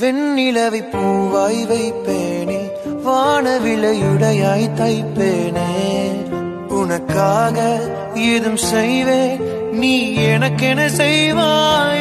வெண்ணிலவை பூவாய் வைப்பேனே வானவிலையுடையாய் தைப்பேனே. உனக்காக ஏதும் செய்வேன் நீ எனக்கென செய்வாய்.